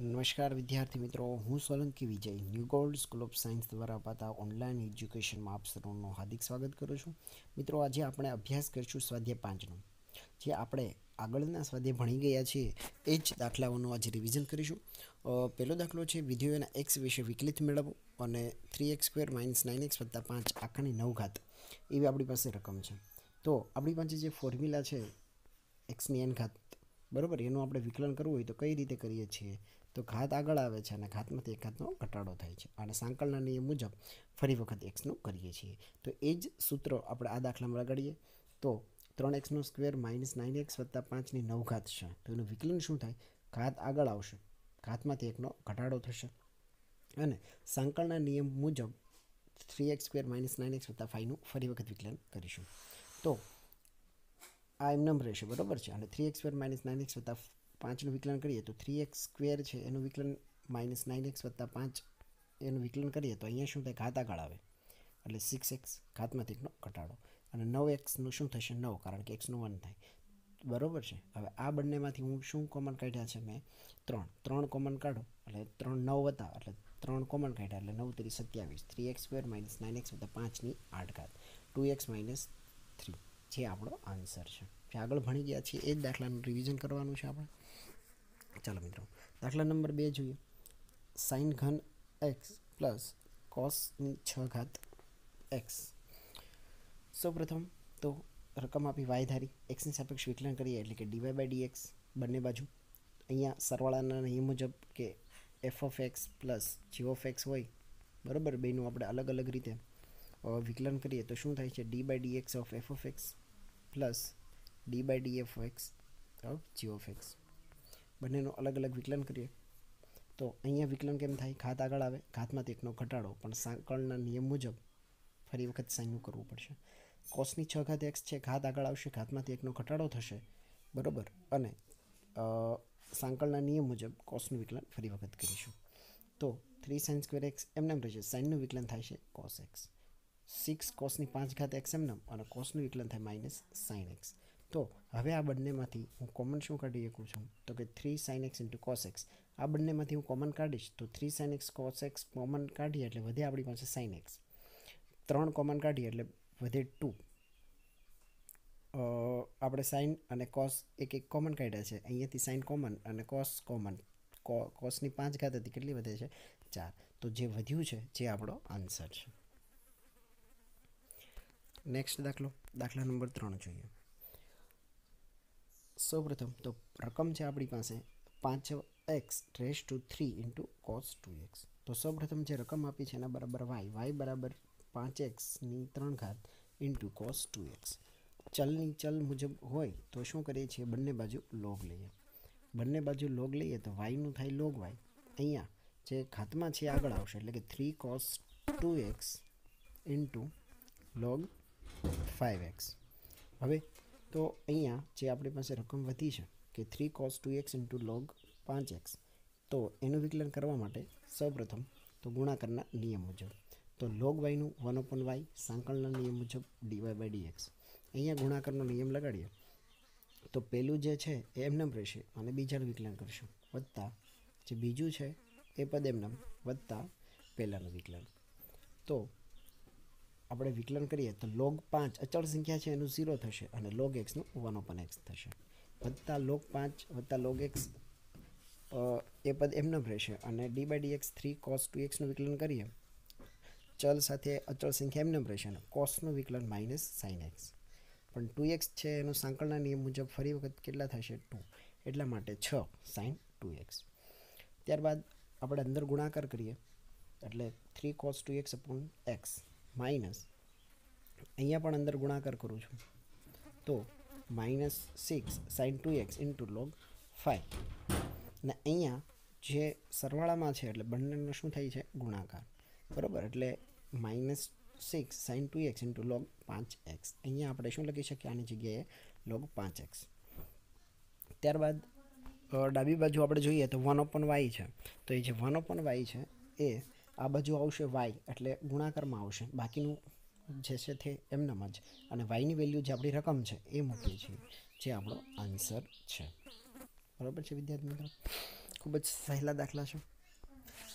નમસ્કાર વિદ્યાર્થી મિત્રો, હું Solanki Vijay new gold school of science દ્વારા અપાતા ઓનલાઈન એજ્યુકેશનમાં આપ સૌનું હાર્દિક સ્વાગત કરું છું. મિત્રો, આજે આપણે અભ્યાસ કરીશું સ્વાધ્યાય પાંચનો. જે આપણે આગળના સ્વાધ્યાય ભણી ગયા છીએ, એ જ દાખલાઓનું આજે રિવિઝન કરીશું. પહેલો દાખલો છે વિધિઓના એક્સ વિશે વિકલિત મેળવવું અને three x square minus nine x વત્તા પાંચ આખાની નવ ઘાત એવી આપણી પાસે રકમ છે. તો આપણી પાસે જે ફોર્મ્યુલા છે એક્સની એન ઘાત, બરાબર? એનું આપણે વિકલન કરવું હોય તો કઈ રીતે કરીએ છીએ? તો ઘાત આગળ આવે છે અને ઘાતમાંથી એક ઘાતનો ઘટાડો થાય છે. અને સાંકળના નિયમ મુજબ ફરી વખત એક્સનું કરીએ છીએ. તો એ જ સૂત્ર આપણે આ દાખલામાં લગાડીએ. તો ત્રણ એક્સનો સ્ક્વેર માઇનસ નાઇન એક્સ વત્તા પાંચની નવ ઘાત છે. તો એનું વિકલન શું થાય? ઘાત આગળ આવશે. ઘાતમાંથી એકનો ઘટાડો થશે. અને સાંકળના નિયમ મુજબ three x square minus nine x વત્તા ફાઇવનું ફરી વખત વિકલન કરીશું. તો આ એમ રહેશે. બરાબર છે? અને three x square minus nine x વત્તા પાંચનું વિકલન કરીએ તો થ્રી એક્સ સ્ક્વેર છે, એનું વિકલન માઇનસ નાઇન એક્સ વત્તા પાંચ એનું વિકલન કરીએ તો અહીંયા શું થાય? ઘાત આગળ આવે. એટલે સિક્સ એક્સ ઘાતમાંથી એકનો ઘટાડો. અને નવ એક્સનું શું થશે? નવ, કારણ કે એક્સનું વન થાય. બરાબર છે? હવે આ બંનેમાંથી હું શું કોમન કાઢ્યા છે મેં? ત્રણ. ત્રણ કોમન કાઢો. એટલે ત્રણ નવ હતા એટલે ત્રણ કોમન કાઢ્યા. એટલે નવ તરી સત્યાવીસ. Three x square minus nine x વત્તા પાંચની આઠ ઘાત ટુ એક્સ માઇનસ થ્રી જે આપણો આન્સર છે. જે આગળ ભણી ગયા છીએ, એ જ દાખલાનું રિવિઝન કરવાનું છે આપણે. ચાલો મિત્રો, દાખલા નંબર બે જોઈએ. સાઇન ઘન એક્સ પ્લસ કોસની છ ઘાત એક્સ સૌપ્રથમ તો રકમ આપી વાય ધારી. એક્સની સાપેક્ષ વિકલન કરીએ એટલે કે ડીવાય બાય ડીએક્સ બંને બાજુ. અહીંયા સરવાળાના નિયમ મુજબ કે f of x plus g of x હોય, બરાબર? બેનું આપણે અલગ અલગ રીતે વિકલન કરીએ તો શું થાય છે? D by d x of f of x plus d by d f x of g of x બંનેનું અલગ અલગ વિકલન કરીએ. તો અહીંયા વિકલન કેમ થાય? ઘાત આગળ આવે. ઘાતમાંથી એકનો ઘટાડો. પણ સાંકળના નિયમ મુજબ ફરી વખત સાઈનનું કરવું પડશે. કોસની છ ઘાત એક્સ છે, ઘાત આગળ આવશે, ઘાતમાંથી એકનો ઘટાડો થશે. બરાબર? અને સાંકળના નિયમ મુજબ કોસનું વિકલન ફરી વખત કરીશું. તો થ્રી સાઇન સ્ક્વેર એક્સ એમને એમ રહેશે. સાઇનનું વિકલન થાય છે કોસ એક્સ સિક્સ કોસની પાંચ ઘાત એક્સ એમનેમ અને કોસનું વિકલન થાય માઇનસ સાઇન એક્સ તો હવે આ બંનેમાંથી હું કોમન શું કાઢી શકું છું? તો કે three sine x into cos x આ બંનેમાંથી હું કોમન કાઢીશ તો three sine x cos x common કાઢીએ એટલે વધે આપણી પાસે સાઇન એક્સ ત્રણ કોમન કાઢીએ એટલે વધે ટુ આપણે સાઇન અને કોસ એક એક કોમન કાઢ્યા છે. અહીંયાથી સાઇન કોમન અને કોસ કોમન કોસની પાંચ ઘાત હતી, કેટલી વધે છે? ચાર. તો જે વધ્યું છે, જે આપણો આન્સર છે. નેક્સ્ટ દાખલો. દાખલા નંબર ત્રણ જોઈએ. સૌપ્રથમ તો રકમ છે આપણી પાસે પાંચ x raise to three into cos two x. તો સૌપ્રથમ જે રકમ આપી છે એના બરાબર વાય. વાય બરાબર પાંચ એક્સની ત્રણ ઘાત ઇન્ટુ કોસ ટુ એક્સ. ચલની ચલ મુજબ હોય તો શું કરીએ છીએ? બંને બાજુ લોગ લઈએ. બંને બાજુ લોગ લઈએ તો વાયનું થાય લોગ વાય. અહીંયા જે ઘાતમાં છે આગળ આવશે. એટલે કે three cos two x into log five x હવે તો અહીંયા જે આપણી પાસે રકમ વધી છે કે three cos two x into log પાંચ એક્સ તો એનું વિકલન કરવા માટે સૌપ્રથમ તો ગુણાકારના નિયમ મુજબ, તો લોગ વાયનું વન ઓપન વાય સાંકળના નિયમ મુજબ ડીવાય બાય ડીએક્સ અહીંયા ગુણાકારનો નિયમ લગાડીએ, તો પહેલું જે છે એ એમનેમ રહેશે અને બીજાનું વિકલન કરશું. વત્તા જે બીજું છે એ પદ એમનેમ વત્તા પહેલાંનું વિકલન. તો આપણે વિકલન કરીએ તો લોગ પાંચ અચળ સંખ્યા છે, એનું ઝીરો થશે અને લોગ એક્સનું વન ઓપન એક્સ થશે. વત્તા લોગ પાંચ વત્તા લોગ એક્સ એ પદ એમનેમ રહેશે અને d by d x three cos two એક્સનું વિકલન કરીએ, ચલ સાથે અચળ સંખ્યા એમનેમ રહેશે અને કોસનું વિકલન માઇનસ સાઇન એક્સ પણ ટુ એક્સ છે, એનું સાંકળના નિયમ મુજબ ફરી વખત કેટલા થશે? ટુ એટલા માટે છ સાઇન ટુ એક્સ ત્યારબાદ આપણે અંદર ગુણાકાર કરીએ, એટલે three cos two x upon x minus. અહીંયા પણ અંદર ગુણાકાર કરું છું. તો minus six sine two x into log five ને અહીંયા જે સરવાળામાં છે એટલે બંનેનો શું થાય છે? ગુણાકાર. બરાબર? એટલે minus six sine two x into log પાંચ એક્સ. અહીંયા આપણે શું લખી શકીએ? આની જગ્યાએ લોગ પાંચ એક્સ. ત્યારબાદ ડાબી બાજુ આપણે જોઈએ તો વન ઓપન વાય છે. તો એ જે વન ઓપન વાય છે એ આ બાજુ આવશે વાય, એટલે ગુણાકારમાં આવશે. બાકીનું જે છે તે એમનામ જ. અને વાયની વેલ્યુ જે આપણી રકમ છે, એ મૂકીએ છીએ. જે આપણો આન્સર છે. બરાબર છે વિદ્યાર્થી મિત્રો? ખૂબ જ સહેલા દાખલા છે.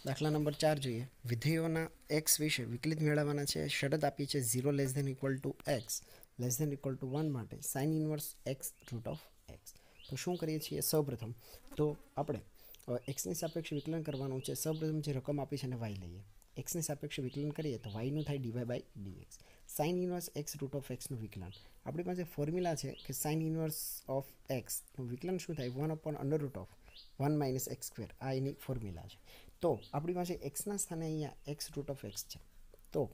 દાખલા નંબર ચાર જોઈએ. વિધેયોના એક્સ વિશે વિકલિત મેળવવાના છે. શરત આપી છે zero less than equal to x less than equal to one માટે sine inverse x root of x તો શું કરીએ છીએ? સૌપ્રથમ તો આપણે એક્સની સાપેક્ષ વિકલન કરવાનું છે. સૌપ્રથમ જે રકમ આપી છે એને વાય લઈએ. એક્સની સાપેક્ષ વિકલન કરીએ તો વાયનું થાય d y by d x sine inverse x root of એક્સનું વિકલન. આપણી પાસે ફોર્મ્યુલા છે કે સાઇન ઇન્વર્સ ઓફ એક્સનું વિકલન શું થાય? One upon under root of one minus x square આ એની ફોર્મ્યુલા છે. તો આપણી પાસે એક્સના સ્થાને અહીંયા એક્સ રૂટ ઓફ એક્સ છે. તો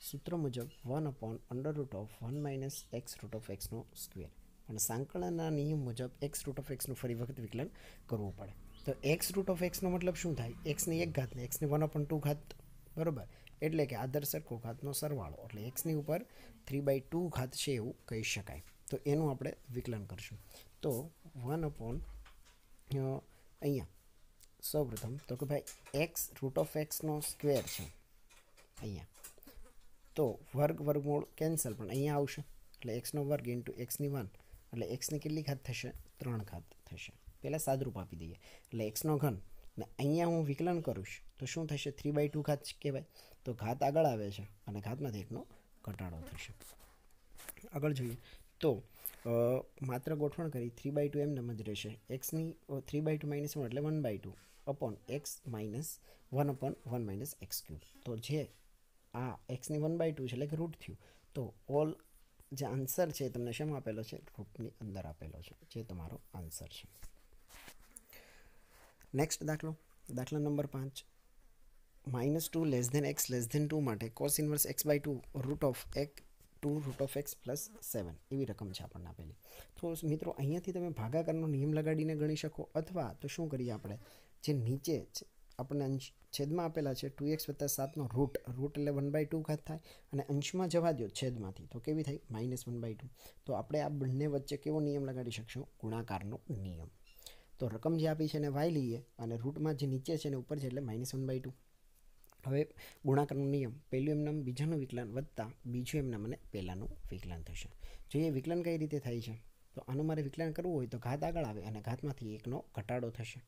સૂત્ર મુજબ one upon under root of one minus x root of એક્સનો square પણ સાંકળના નિયમ મુજબ એક્સ રૂટ ઓફ એક્સનું ફરી વખત વિકલન કરવું પડે. તો એક્સ રૂટ ઓફ એક્સનો મતલબ શું થાય? એક્સની એક ઘાતને એક્સની વન અપન ટુ ઘાત, બરાબર? એટલે કે આદર સરખો ઘાતનો સરવાળો. એટલે એક્સની ઉપર થ્રી બાય ટુ ઘાત છે એવું કહી શકાય. તો એનું આપણે વિકલન કરશું. તો વન અપોન અહીંયા. સૌપ્રથમ તો કે ભાઈ એક્સ રૂટ ઓફ એક્સનો સ્ક્વેર છે. અહીંયા. તો વર્ગ વર્ગમૂળ કેન્સલ પણ અહીંયા આવશે. એટલે એક્સનો વર્ગ ઇન્ટુ એક્સની વન એટલે એક્સની કેટલી ઘાત થશે? ત્રણ ઘાત થશે. પહેલાં સાદરૂપ આપી દઈએ. એટલે એક્સનો ઘન, ને અહીંયા હું વિકલન કરું તો શું થશે? થ્રી બાય ટુ ઘાત કહેવાય. તો ઘાત આગળ આવે છે અને ઘાતમાંથી એકનો ઘટાડો થશે. આગળ જોઈએ. તો માત્ર ગોઠવણ કરી થ્રી બાય ટુ એમને જ રહેશે. એક્સની three by two minus one એટલે one by two upon x minus one upon one minus x cube તો જે આ એક્સની વન બાય ટુ છે, એટલે કે રૂટ થયું. તો ઓલ જે આન્સર છે તમને શેમાં આપેલો છે? રૂટની અંદર આપેલો છે, જે તમારો આન્સર છે. નેક્સ્ટ દાખલો. દાખલા નંબર પાંચ. Minus two less than x less than two માટે cos inverse x by two root of એક two root of x plus seven એવી રકમ છે આપણને આપેલી. તો મિત્રો, અહીંયાથી તમે ભાગાકારનો નિયમ લગાડીને ગણી શકો. અથવા તો શું કરીએ આપણે? જે નીચે આપણને અંશ છેદમાં આપેલા છે ટુ એક્સ વત્તા સાતનો રૂટ રૂટ એટલે વન બાય ટુ ઘાત થાય. અને અંશમાં જવા દો છેદમાંથી. તો કેવી થાય? માઇનસ વન બાય ટુ તો આપણે આ બંને વચ્ચે કેવો નિયમ લગાડી શકશું? ગુણાકારનો નિયમ. તો રકમ જે આપી છે એને વાય લઈએ અને રૂટમાં જે નીચે છે એને ઉપર છે એટલે માઇનસ વન બાય ટુ હવે ગુણાકારનો નિયમ. પહેલું એમનામ, બીજાનું વિકલન વધતા બીજું એમનામ મને પહેલાંનું વિકલન થશે. જોઈએ વિકલન કઈ રીતે થાય છે? તો આનું મારે વિકલન કરવું હોય તો ઘાત આગળ આવે અને ઘાતમાંથી એકનો ઘટાડો થશે.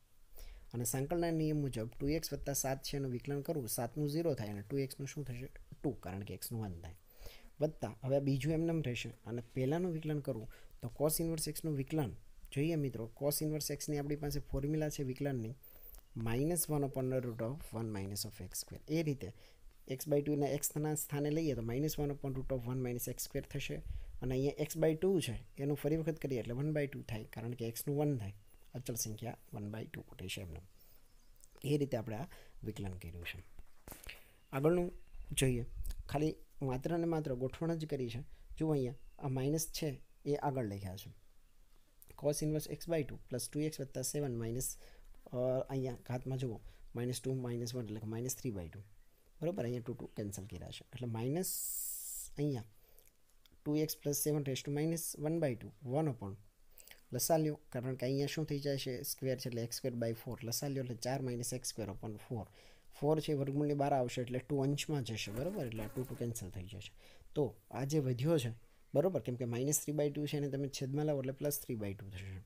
અને સાંકળના નિયમ મુજબ ટુ એક્સ વત્તા સાત છે એનું વિકલન કરવું, સાતનું ઝીરો થાય અને ટુ એક્સનું શું થશે? ટુ કારણ કે એક્સનું વન થાય. વત્તા, હવે બીજું એમનેમ રહેશે અને પહેલાંનું વિકલન કરવું, તો કોસ ઇન્વર્સ એક્સનું વિકલન જોઈએ મિત્રો કોસ ઇન્વર્સ એક્સની આપણી પાસે ફોર્મ્યુલા છે વિકલનની minus one upon root of one minus of x square એ રીતે એક્સ બાય ટુના એક્સના સ્થાને લઈએ તો minus one upon root of one minus x square થશે. અને અહીંયા એક્સ બાય ટુ છે, એનું ફરી વખત કરીએ એટલે વન બાય ટુ થાય, કારણ કે એક્સનું વન થાય. અચલ સંખ્યા વન બાય ટુ પોતે છે એમનું એ રીતે આપણે આ વિકલન કર્યું છે. આગળનું જોઈએ. ખાલી માત્ર ને માત્ર ગોઠવણ જ કરી છે. જુઓ અહીંયા આ માઇનસ છે, એ આગળ લખ્યા છે. Cos inverse x by two plus two x વત્તા સેવન માઇનસ અહીંયા ઘાતમાં જુઓ માઇનસ ટુ માઇનસ વન એટલે કે માઇનસ થ્રી બાય ટુ બરાબર? અહીંયા ટુ ટુ કેન્સલ કર્યા છે. એટલે માઇનસ અહીંયા two x plus seven raise to minus one by two one upon લસાલ્યો. કારણ કે અહીંયા શું થઈ જાય છે? સ્ક્વેર છે એટલે એક્સ સ્ક્વેર બાય ફોર લસાલ્યો એટલે ચાર minus x square upon four four છે વર્ગમૂળની બહાર આવશે એટલે ટુ અંશમાં જશે. બરાબર? એટલે ટુ ટુ કેન્સલ થઈ જશે. તો આ જે વધ્યો છે બરાબર, કેમ કે માઇનસ થ્રી બાય ટુ છે એને તમે છેદમાં લાવો એટલે પ્લસ થ્રી બાય ટુ થશે.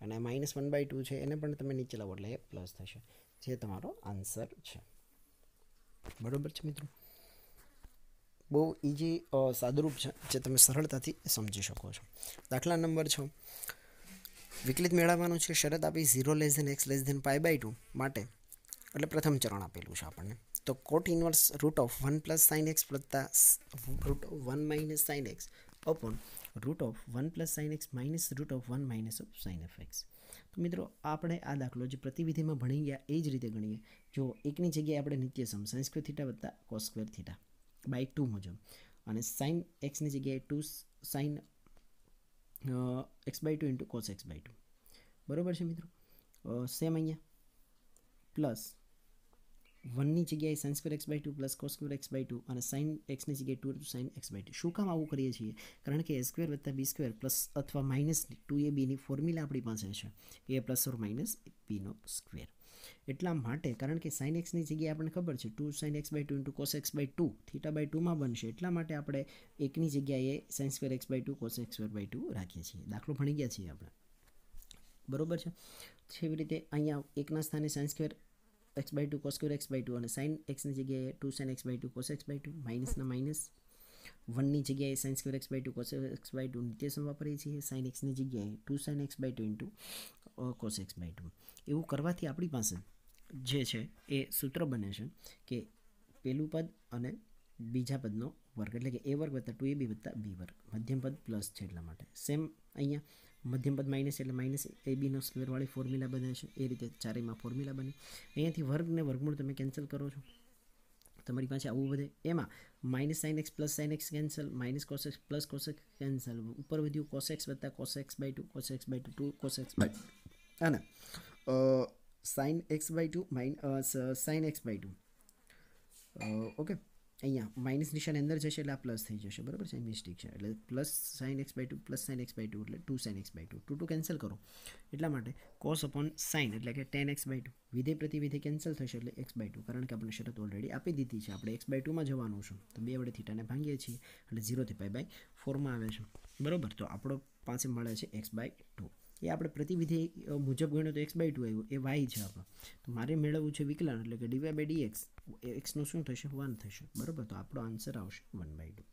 અને માઇનસ વન બાય ટુ છે, એને પણ તમે નીચે લાવો એટલે એ પ્લસ થશે. જે તમારો આન્સર છે. બરાબર છે મિત્રો? બહુ ઇઝી સાદુરૂપ છે, જે તમે સરળતાથી સમજી શકો છો. દાખલા નંબર છ. વિકલિત મેળવવાનું છે શરત આપી zero less than x less than pi by two માટે. એટલે પ્રથમ ચરણ આપેલું છે આપણને. તો cot inverse root of one plus sine x વત્તા root one minus sine x upon root of one plus sine x minus root of one minus of sine f x તો મિત્રો, આપણે આ દાખલો જે પ્રતિવિધિમાં ભણી ગયા, એ જ રીતે ગણીએ. જો એકની જગ્યાએ આપણે નિત્ય સમ સાઇન સ્ક્વેર થીટા વત્તા કોસ થીટા બાય ટુ મુજબ. અને સાઇન એક્સની જગ્યાએ two sine x by two into cos x by two બરાબર છે મિત્રો? સેમ અહીંયા. પ્લસ વનની જગ્યાએ sine square x by two plus cos square x by two અને સાઇન એક્સની જગ્યાએ two sine x by two શું કામ આવું કરીએ છીએ? કારણ કે એ સ્ક્વેર વત્તા બી સ્ક્વેર પ્લસ અથવા માઇનસ ટુ એ બીની ફોર્મ્યુલા આપણી પાસે છે. એ પ્લસ ઓર માઇનસ બીનો સ્ક્વેર એટલા માટે કારણ કે સાઇન એક્સની જગ્યાએ આપણને ખબર છે two sine x by two into cos x by two theta by ટુમાં બનશે. એટલા માટે આપણે એકની જગ્યાએ sine square x by two cos x square by two રાખીએ છીએ. દાખલો ભણી ગયા છીએ આપણે. બરોબર છે? એવી રીતે અહીંયા એકના સ્થાને sine square x by two cos square x by two અને સાઇન એક્સની જગ્યાએ two sine x by two cos x by two માઇનસના minus વનની જગ્યાએ sine square x by two cos x by two નિત્યસમ વાપરીએ છીએ. સાઇન એક્સની જગ્યાએ two sine x by two into cos x by two એવું કરવાથી આપણી પાસે જે છે એ સૂત્ર બને છે કે પહેલું પદ અને બીજા પદનો વર્ગ એટલે કે એ વર્ગ વત્તા ટુ એ બી વત્તા બી વર્ગ. મધ્યમ પદ પ્લસ છે એટલા માટે. સેમ અહીંયા મધ્યમ પદ માઇનસ એટલે માઇનસ એ બીનો સ્ક્વેરવાળી ફોર્મ્યુલા બને છે. એ રીતે ચારેયમાં ફોર્મ્યુલા બની. અહીંયાથી વર્ગને વર્ગમૂળ તમે કેન્સલ કરો છો. તમારી પાસે આવું વધે એમાં minus sine x plus sine x cancel minus cos x plus cos x cancel ઉપર વધ્યું કોસ એક્સ વત્તા cos x by two cos x by two two cos x by અને sine x by two minus sine x by two okay અહીંયા minus નિશાન અંદર જશે એટલે આ પ્લસ થઈ જશે. બરાબર છે? મિસ્ટેક છે. એટલે plus sine x by two plus sine x by two એટલે two sine x by two two two cancel કરો. એટલા માટે કોસ અપોન સાઇન એટલે કે ટેન એક્સ બાય ટુ વિધેય પ્રતિ વિધેય કેન્સલ થશે એટલે એક્સ બાય ટુ કારણ કે આપણે શરત ઓલરેડી આપી દીધી છે. આપણે એક્સ બાય ટુમાં જવાનું છે. તો બે વડે થીટાને ભાંગીએ છીએ એટલે ઝીરોથી પાય બાય ફોરમાં આવે છે. બરાબર? તો આપણો પાસે મળે છે એક્સ બાય ટુ એ આપણે પ્રતિવિધિ મુજબ ગણ્યો તો એક્સ બાય ટુ આવ્યું, એ વાય છે આપણો. તો મારે મેળવવું છે વિકલન એટલે કે ડીવાય બાય ડીએક્સ એક્સનું શું થશે? વન થશે. બરાબર? તો આપણો આન્સર આવશે વન બાય ટુ